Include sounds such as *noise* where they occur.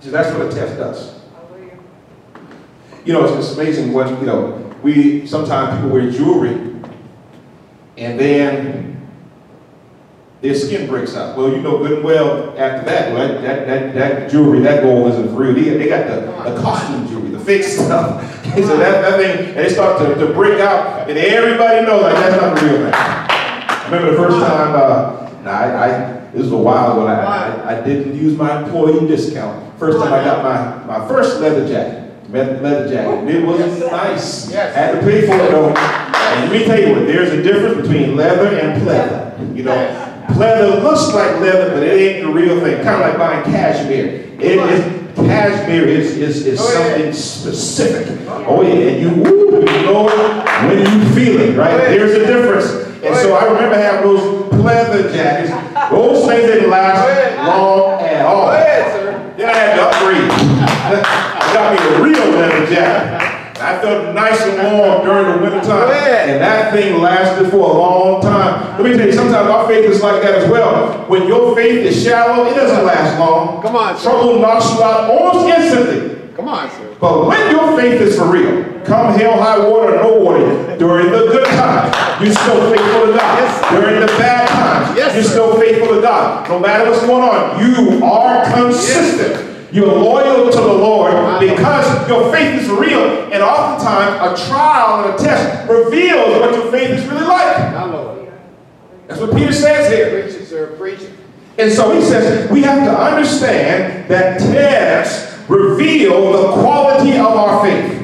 So that's what a test does. You know, it's, amazing what, you know, we, sometimes people wear jewelry and then their skin breaks out. Well, you know good and well after that, that, that, that, jewelry, that gold isn't real. They, got the, the costume jewelry, the fake *laughs* stuff. *laughs* so that, that thing, and they start to, to break out and everybody knows like that's not real thing. I remember the first time, uh, I, I, this was a while ago, I, I, I didn't use my employee discount. First time I got my, my first leather jacket leather jacket. It was nice. Yes. I had to pay for it though. And let me tell you what, there's a difference between leather and pleather. You know, pleather looks like leather, but it ain't the real thing. Kind of like buying cashmere. It is cashmere is, is, is something specific. Oh yeah, and you, woo, you know when you feel it, right? There's a difference. And so I remember having those pleather jackets. Those things didn't last long at all. Then I had to upgrade. *laughs* got me a real leather jacket. I felt nice and warm during the winter time. And that thing lasted for a long time. Let me tell you, sometimes our faith is like that as well. When your faith is shallow, it doesn't last long. Come on, sir. Trouble knocks you out almost instantly. Come on, sir. But when your faith is for real, come hell, high water, no water, during the good times, you're still faithful to God. Yes, during the bad you're still faithful to God. No matter what's going on, you are consistent. You're loyal to the Lord because your faith is real. And oftentimes, a trial and a test reveals what your faith is really like. That's what Peter says here. And so he says we have to understand that tests reveal the quality of our faith.